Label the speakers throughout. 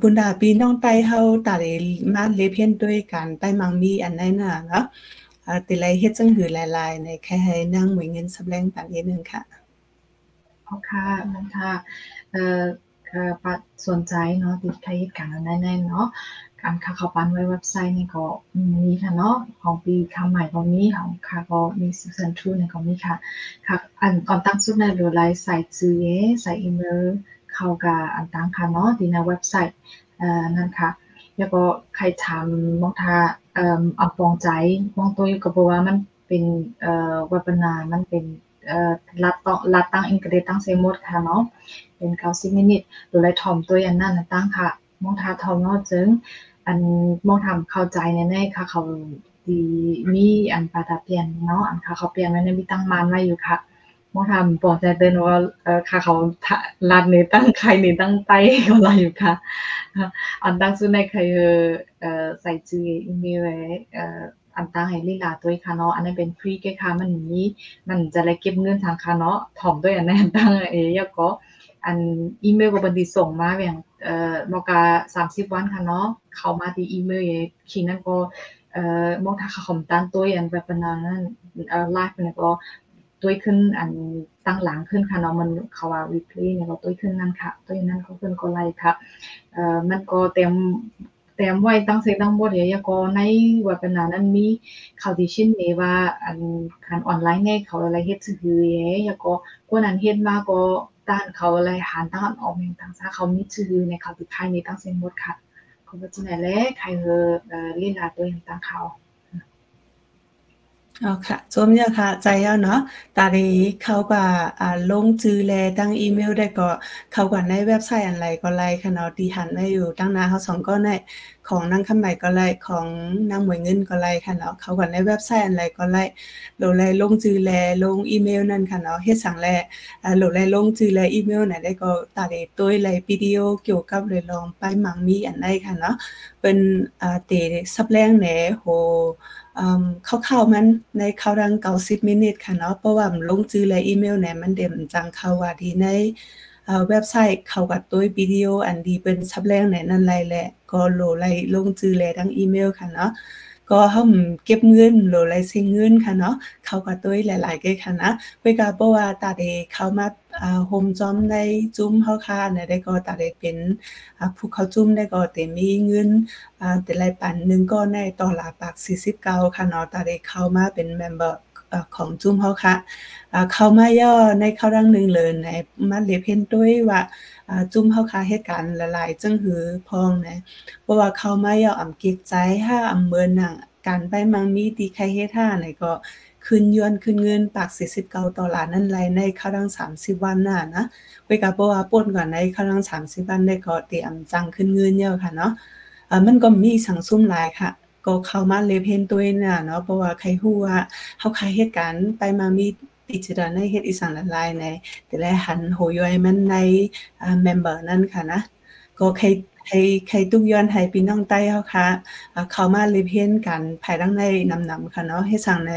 Speaker 1: ปุนดาปีน้องไตเฮาตาเลมาเลเพียนด้วยกันไตมังมีอันไหนน่ะเนาะติไลเฮ็ดจังหือหลายๆในแค่ให้นั่งหมวยเงินสำแรงปานนี้นึงค่ะ
Speaker 2: อ๋อค่ะมันค่ะเอ่อค่ะปัดสนใจเนาะติดใครเหตุการณ์นั้นแน่ๆเนาะการค่ะเขาปันไว้เว็บไซต์นี่ก็มีค่ะเนาะของปีคำใหม่ก็มีของค่ะก็มีซีซั่น2นี่ก็มีค่ะค่ะอันก่อนตั้งสุดในหรือไลน์ใส่ชื่อใส่อีเมล เข้ากับอันตั้งค่ะเนาะที่ในเว็บไซต์นั่นค่ะแล้วก็ใครถามมองทาเอ่ออัปองใจมองตัวอยู่ก็บว่ามันเป็นเอ่อเว็บนามันเป็นเอ่อลัดต้องลัดตั้งอินกเดตั้งเซมดค่ะเนาะเป็น90มินิทหรือไรถอมตัวอันนั้นตั้งค่ะมองทาถ่อมเนาะจึงอันมองทำเข้าใจแน่ๆค่ะเขาดีมีอันปาตาเปลี่ยนเนาะอันค่ะเขาเปลี่ยนไว้ในมีตั้งมานไว้อยู่ค่ะ มองทำปอบใจเตือนว่าเออค่ะเขาลัดนี่ตั้งใครนี่ตั้งไตก็อะไรอยู่ค่ะอันตั้งสุดในใครเออใส่ชื่ออีเมลไว้เอ่ออันตั้งให้ลีลาตัวค่ะเนาะอันนั้นเป็นฟรีแค่ค่ะมันมีมันจะได้เก็บเงินทางค่ะเนาะถ่อมด้วยอันนั้นตั้งเอยก็อันอีเมลก็บันทีส่งมาอย่างเอ่อมกา30วันค่ะเนาะเขามาที่อีเมลคิงนั้นก็เอ่อมองถ้าเขาคอมตันตัวอันแบบนั้นเอ่อไลฟ์เนี่ยก็ ตัวขึ้นอันตั้งหลังขึ้นค่ะเนาะมันเขาว่า weekly เนี่ยก็ตัวขึ้นนั่นค่ะตัวนั้นเขาขึ้นก็ไล่ค่ะเอ่อมันก็เต็มเต็มไว้ตั้งเสตั้งบทเนี่ยก็ในเว็บนานั้นมีเขาที่ชินเนว่าอันการออนไลน์เนี่ยเขาอะไรเฮ็ดซื่อเยก็กวนั้นเฮ็ดมาก็ด้านเขาอะไรหารตั้งออกเองทางซาเขามีชื่อในเขาวที่ภายในตั้งเส้นหมดค่ะเขาก็จะไหนแลใครเฮอเรียนลาตัวอย่างตั้งเขา
Speaker 1: อ๋อค่ะจมเนี่ยค่ะ ใจเอาเนาะ ตาดีเขาก็อ่าลงจือแลตั้งอีเมลได้ก็ เขาก็ในเว็บไซต์อะไรก็ไล่ค่ะเนาะที่หันได้อยู่ตั้งน้าเขาสองก็ในของนางคำใหม่ก็ไล่ของนางหมวยเงินก็ไล่ค่ะเนาะเขาก็ในเว็บไซต์อะไรก็ไล่โหลดไล่ลงจือแลลงอีเมลนั่นค่ะเนาะเฮ็ดสั่งแลอ่าโหลดไล่ลงจือแลอีเมลไหนได้ก็ตาดีตัวไล่วิดีโอเกี่ยวกับเลยลองไปมังมีอันใดค่ะเนาะเป็นอ่าเตซับแรงแหนโห เข้าๆมันในเข้าดังเก่าสิบมินิทค่ะเนาะเพราะว่าลงจื้อและอีเมลเนี่ยมันเด่นจังเข้าว่าดีในเว็บไซต์เข้ากับตัววิดีโออันดีเป็นซับแรงไหนนั่นไรแหละก็โหลไลลงจื้อและทั้งอีเมลค่ะเนาะ ก็ห้องเก็บเงินโหลไลซิเงินค่ะเนาะเขาก็ตัวหลายๆเกค่ะนะเวกาบ่ว่าตาเดเข้ามาอ่าโฮมจอมได้จุ้มเฮาค่ะในได้ก็ตาเดเป็นอ่าผู้เข้าจุ้มได้ก็เต็มีเงินอ่าแต่รายปันนึงก็ในต่อลาปาก49ค่ะเนาะตาเดเข้ามาเป็นเมมเบอร์ ของจุ้มเฮาค่ะเขามาย่อในข้าดังหนึ่งเลยในมาเลเพนด้วยว่าจุ้มเฮาค่ะเหตุการณ์ละลายจังหือพองนะเพราะว่าเขามาย่ออำกิกใจห้าอำเมินหนังการไปมังมีตีใครเฮ็ดท่าไหนก็ขึ้นยวนขึ้นเงินปาก49ดอลลาร์นั่นไรในข้าดัง30วันน่ะนะเวกาบ่ว่าป่นก่อนในข้าดัง30วันได้ก็เตรียมจังขึ้นเงินเยอะค่ะเนาะมันก็มีสังซุ่มหลายค่ะ ก็เข้ามาเลเพนตัวน่ะเนาะเพราะว่าใครฮู้ว่าเฮาขายเหตุการณ์ไปมามีติจารในเฮ็ดอีสานละลายในแต่ละหันโหยอยมันในอ่าเมมเบอร์นั่นค่ะนะก็ใครใครใครตุกย้อนให้พี่น้องใต้เฮาค่ะเขามาเลเพนกันภายดังในนำนำค่ะเนาะให้สั่งใน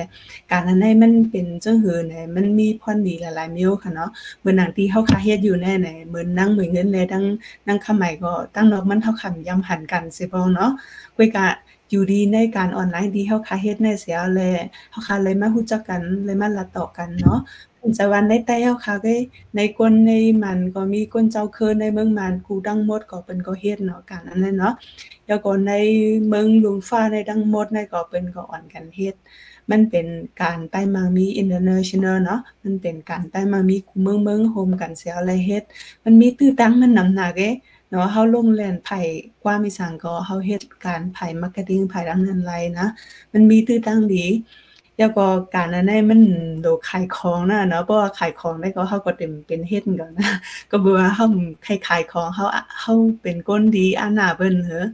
Speaker 1: การนั้นในมันเป็นจังหือในมันมีพรดีหลายๆมิวค่ะเนาะเหมือนหนังที่เฮาคาเฮ็ดอยู่แน่ในเหมือนนั่งเหมือนเงินเลยดังนั่งคำใหม่ก็ตั้งนอกมันเท่าคำย้ำหันกันสิบ่เนาะคุยกะ อยู่ดีในการออนไลน์ดีเฮาคาเฮ็ดในเสียเลยเฮาคาเลยมาฮู้จักกันเลยมาละต่อกันเนาะจะวันในแต่เฮาคาก็ในคนในมันก็มีคนเจ้าเคินในเมืองมันกูดังหมดก็เป็นก็เฮ็ดเนาะกันอันนั้นเนาะแล้วก็ในเมืองลุงฟ้าในดังหมดในก็เป็นก็อ่อนกันเฮ็ดมันเป็นการไปมามี international เนาะ มันเป็นการไปมามีเมืองเมืองโฮมกันเสียอะไรเฮ็ด มันมีตื้อตั้งมันนำหนักเอ เนาะเฮาลงแล่นไผ่กว่ามีสังก็เฮาเฮ็ดการไผ่มาร์เก็ตติ้งไผ่ดังนั้นไรนะ มันมีตื้อตั้งดีแล้วก็การันนั้นมันโดขายของนะเนาะเพราะว่าขายของได้ก็เฮาก็เต็มเป็นเฮ็ดก่อนนะก็บ่ว่าเฮาขายขายของเฮาเฮาเป็นคนดีอันหน้าเบิ่นเหรอ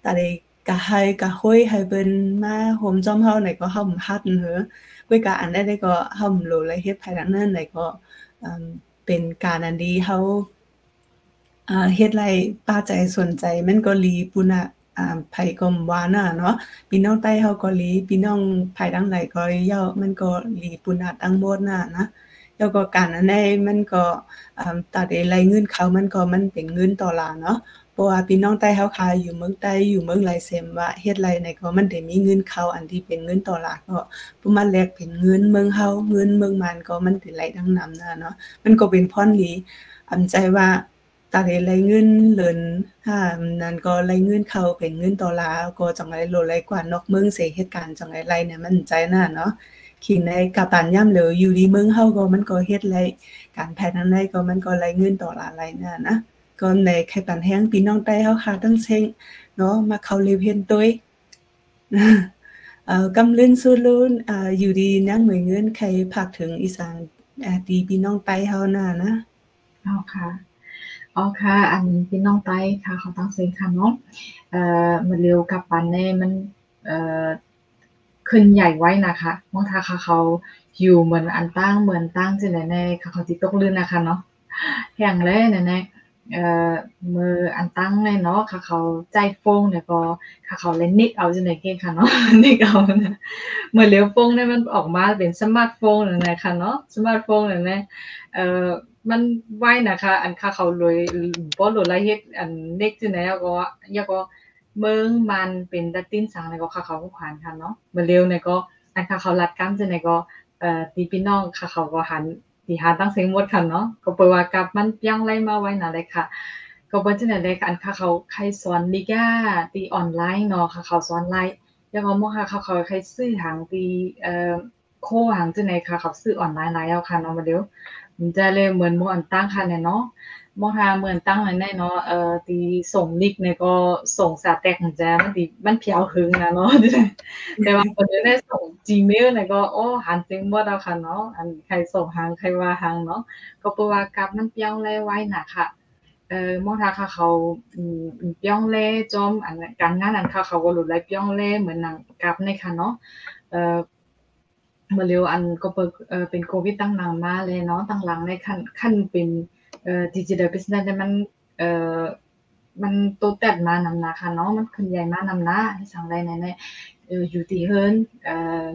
Speaker 1: แต่ได้ก็ให้ก็ห้อยให้เบิ่นมาโฮมจอมเฮาไหนก็เฮาฮัดเหรอก้วยกาอันได้ก็เฮาโลเลยเฮ็ดภายดังนั้นไหนก็เป็นการอันดีเฮา อ่าเฮ็ดไรป้าใจสนใจมันก็ลีปุนะอ่าไผก็วานะเนาะพี่น้องใต้เฮาก็ลีพี่น้องไผดังไหลก็เยามันก็ลีปุนะตั้งหมดน่ะนะแล้วก็การอันใดมันก็อ่าตัดไอ้ไรเงินเขามันก็มันเป็นเงินต่อลาเนาะเพราะว่าพี่น้องใต้เฮาคาอยู่เมืองใต้อยู่เมืองหลเซมว่าเฮ็ดไรในก็มันได้มีเงินเขาอันที่เป็นเงินต่อหลักก็ประมาณแลกเป็นเงินเมืองเฮาเงินเมืองมันก็มันได้ไหลทั้งนํนะเนาะมันก็เป็นพรดีอำใจว่า ตาได้ไหลเงินเลินถ้านั้นก็ไหลเงินเข้าเป็นเงินต่อลาก็จังได๋โลไหลกว่านอกเมืองเสียเหตุการณ์จังได๋ไหลเนี่ยมันใจน่ะเนาะขิงในกะปานย่ำเหลวออยู่ดีเมืองเฮาก็มันก็เฮ็ดไรการแพทย์นั้นได้ก็มันก็ไหลเงินต่อลาไหลน่ะนะก็ในไข่ปันแห้งพี่น้องใต้เฮาค่ะตั้งเซ็งเนาะมาเข้าเลเวนตัวเอ่อกำลึงสู้ลุ้นอ่าอยู่ดีนั่งเหมือนเงินใครพักถึงอีสานดีพี่น้องใต้เฮาน่ะนะเอ๋
Speaker 2: อค่ะ อ๋อค่ะ อันพี่น้องใต้ค่ะเขาตั้งเซ็งค่ะเนาะเอ่อมันเร็วกับปันแน่มันเอ่อขึ้นใหญ่ไว้นะคะมองทาค่ะเขาอยู่เหมือนอันตั้งเหมือนตั้งจังได๋แน่ค่ะเขาสิตกลื่นนะคะเนาะแห้งเลยแน่ๆเอ่อมืออันตั้งเลยเนาะค่ะเขาใจฟงเนี่ยก็ค่ะเขาเล่นนิกเอาจังได๋เก่งค่ะเนาะนิกเอาเมื่อเร็วฟงเนี่ยมันออกมาเป็นสมาร์ทโฟนนั่นแหละค่ะเนาะสมาร์ทโฟนนั่นแหละเอ่อ มันไว้นะคะ อันค่ะเขารวยบ่โลดลายเฮ็ดอันเด็กจังได๋ก็ยาก็เมืองมันเป็นดัดตินสังแล้วก็ค่ะเขาขวานค่ะเนาะมื่อเร็วเนี่ยก็อันค่ะเขารัดกั้นจังได๋ก็เอ่อตีพี่น้องค่ะเขาก็หันที่หาตั้งเสียงหมดค่ะเนาะก็เปิดว่ากับมันยังไล่มาไว้นะเลยค่ะก็บ่จังได๋เลยค่ะอันค่ะเขาใครสอนลิกาที่ออนไลน์เนาะค่ะเขาสอนไลน์แล้วก็มอค่ะเขาเขาใครซื้อหางที่เอ่อโคหางจังได๋ค่ะเขาซื้อออนไลน์หลายแล้วค่ะเนาะมาเดี๋ยว จะเลยเหมือนหมู่อันตั้งค่ะเนี่ยเนาะบ่หาเหมือนตั้งนั่นแน่เนาะเอ่อที่ส่งลิกเนี่ยก็ส่งสาแตกแจมันสิมันเพียวหึงนะเนาะแต่ว่าเพิ่นได้ส่ง Gmail เนี่ยก็โอ้หันจึงบ่แล้ค่ะเนาะอันใครส่งหางใครว่าหางเนาะก็เพราะว่ากับมันเปียวแลไว้น่ะค่ะเอ่อมอถ้าค่ะเขาอืมเปียงแลจอมอันการงานอันค่ะเขาก็หลุดไหลเปียงแลเหมือนหนังกับในค่ะเนาะเอ่อ เมื่อเร็วอันก็เปิดเป็นโควิดตั้งหลังมาเลยเนาะตั้งหลังในขั้นขั้นเป็นเอ่อ digital business เนี่ยมันเอ่อมันโตแตดมานำนาค่ะเนาะมันขึ้นใหญ่มานำนาให้สังได้แน่ๆเอ่อยู่ที่เฮิร์น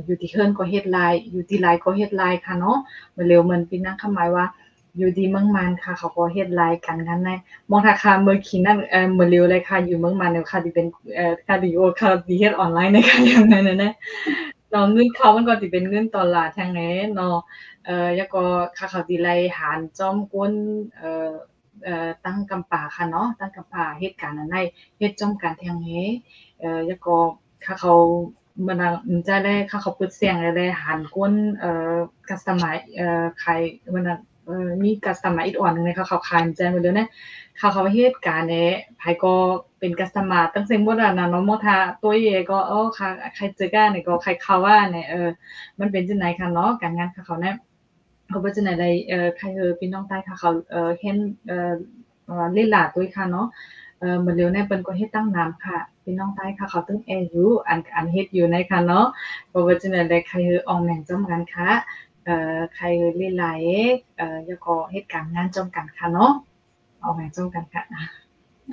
Speaker 2: อยู่ที่เฮิร์นก็เฮ็ดหลายอยู่ที่หลายก็เฮ็ดหลายค่ะเนาะมื่อเร็วมันเป็นนางคำหมายว่าอยู่ดีเมืองมันค่ะ เขาก็เฮ็ดหลายกันกันในมองถ้าค่ะเมื่อกี้นั่นเออเมื่อเร็วเลยค่ะอยู่เมืองมันเนี่ยค่ะที่เป็นเอ่อค่ะที่โอค่ะที่เฮ็ดออนไลน์ในค่ะอย่างนั้นน่นะ เนาะเงินเขามันก็สิเป็นเงินดอลลาทางไหนเนาะเอ่อแล้วก็ค่ะเขาสิไล่หารจอมกวนเอ่อเอ่อตั้งกำปาค่ะเนาะตั้งกำปาเหตุการณ์นั้นได้เฮ็ดจอมการแทงเฮเอ่อแล้วก็ค่ะเขามันจะได้ค่ะเขาเปิดเสียงได้หารกวนเอ่อคัสตมไมซ์เอ่อขายมันเอ่อมีคัสตมไมซ์อีกอ่อนนึงเลยค่ะเขาขายใจหมดเลยนะค่ะเขาเฮ็ดการณ์เนี้ไผก็ เป็นคัสตมาตั้งเสียงบด้นะเนาะมอถ้าตัวเอก็เออค่ะใครเจอกันนี่ก็ใครเขาว่าเนี่ยเออมันเป็นจังได๋ค่ะเนาะการงานค่ะเขาเนี่ยเขาบ่จังได๋ได้เออใครเออพี่น้องใต้ค่ะเขาเอ่อเห็นเอ่อลีลาตัวค่ะเนาะเอ่อมื้อเร็วเนี่ยเปิ้นก็เฮ็ดตั้งน้ำค่ะพี่น้องใต้ค่ะเขาตึงแออยู่อันอันเฮ็ดอยู่ในค่ะเนาะบ่ว่าจังได๋ได้ใครเออออกแม่งจอมกันค่ะเอ่อใครเออเลีลาเอ่อแล้วก็เฮ็ดการงานจอมกันค่ะเนาะออกแม่งจอมกันค่ะ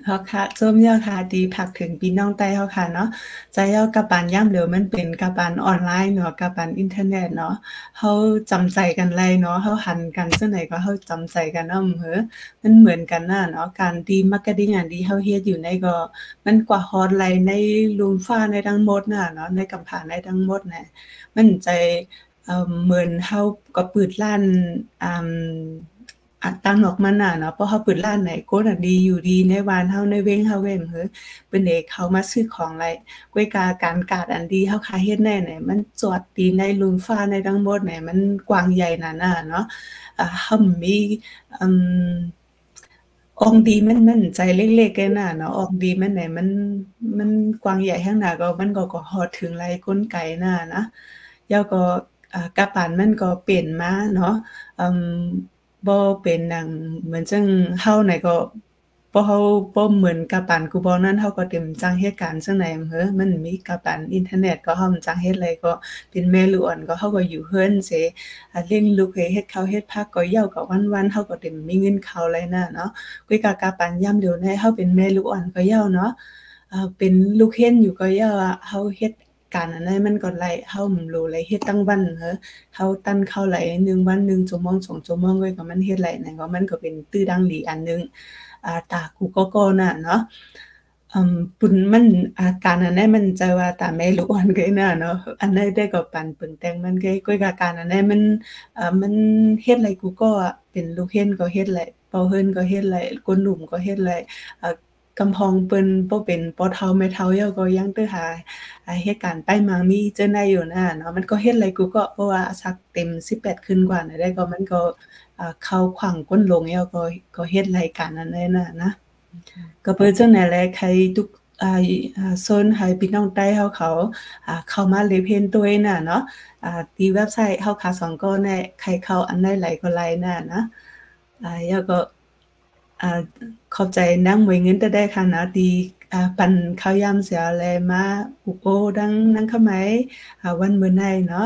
Speaker 1: เฮาค่ะส้มยาค่ะดีผักถึงพี่น้องใต้เฮาค่ะเนาะใจเฮากับปานย่ํเหลือมันเป็นกับปานออนไลน์เนาะกับปานอินเทอร์เน็ตเนาะเฮาจำใจกันไลเนาะเฮาหันกันจังได๋ก็เฮาจำใจกันเนำเห้อมันเหมือนกันน่ะเนาะการที่มาร์เก็ตติ้งอันที่เฮาเฮ็ดอยู่ในก็มันกว่าฮอตไลในลุมฟ้าในทั้งหมดน่ะเนาะในกำผาในทั้งหมดน่ะมันใจเอ่อเหมือนเฮาก็ปิดร้านอ่า อัตังออกมาหน่ะเนาะเพราะเฮาเปิดร้านไหนก็น่ะดีอยู่ดีในบ้านเฮาในเว้งเฮาเว้นเฮ้อเปิ้นได้เขามาซื้อของไรก้วยกาการกาดอันดีเฮาขายเฮ็ดแน่ไหนมันจอดดีในลุมฟ้าในทั้งหมดไหนมันกว้างใหญ่นั่นน่ะเนาะอ่าเฮามีอืมองดีมันมันใจเล็กๆแค่น่ะเนาะองดีมันไหนมันมันกว้างใหญ่ข้างหน้าก็มันก็ก็ฮอดถึงหลายคนไกลน่ะนะแล้วก็อ่ากะปานมันก็เปลี่ยนมาเนาะอืม บ่เป็นหนังเหมือนจังเฮาไหนก็บ่เฮาบ่เหมือนกับปานกูบ่นั้นเฮาก็เต็มจังเหตุการณ์จังได๋เฮ้อ มันมีกับปานอินเทอร์เน็ตก็เฮาจังเฮ็ดอะไรก็เป็นแม่ลูกอ่อนก็เฮาก็อยู่เฮือนเสอ่าเลี้ยงลูกเฮ็ดข้าวเฮ็ดผักก็เหย้าก็วันๆเฮาก็เต็มมีเงินข้าไรนะเนาะกุยกะกะปานยามเดียวในเฮาเป็นแม่ลูกอ่อนก็เหย้าเนาะ อ่า เป็นลูกเฮ็นอยู่ก็เหย้าอะเฮาเฮ็ด การอันนั้นมันก็ไล่เฮาบ่รู้เลยเฮ็ดตั้งวันเฮ้อเฮาตั้นเข้าไหล1วัน1ชั่วโมง2ชั่วโมงไว้ก็มันเฮ็ดไหลนั่นก็มันก็เป็นตื้อดังหลีอันนึงอ่าตากูก็ก็น่ะเนาะอืมปุ่นมันอาการอันนั้นมันจะว่าตาแม่ลูกอ่อนเกน่ะเนาะอันนั้นได้ก็ปันปึงแต่งมันเกก้อยอาการอันนั้นมันอ่ามันเฮ็ดไรกูก็เป็นลูกเฮ็นก็เฮ็ดไรเป่าเฮินก็เฮ็ดไรก้นหนุ่มก็เฮ็ดไรอ่า กำพองเปิ้นบ่เป็นปอเฒ่าแม่เฒ่าเยาก็ยังตื้อหาเหตุการณ์ไปมามีเจอได้อยู่นะเนาะมันก็เฮ็ดไรกูก็เพราะว่าสักเต็ม 18 ขึ้นกว่าได้ก็มันก็เข้าขวางก้นลงเยาก็ก็เฮ็ดรายการนั้นได้นะนะก็เปิ้นจังไหนแลใครทุกอ่าโซนให้พี่น้องใต้เฮาเขาอ่าเข้ามาเลเพนตัวน่ะเนาะอ่าที่เว็บไซต์เฮาคาสองก็แน่ใครเข้าอันใดไหลก็ไหลน่ะนะอ่าแล้วก็ ขอบใจนั่งมวยเงินแต่ได้ค่ะนะดีอ่าปันข้าวยามเสียแลมาอุโอดังนั่งขะไหมอ่าวันเมื่อในเนาะ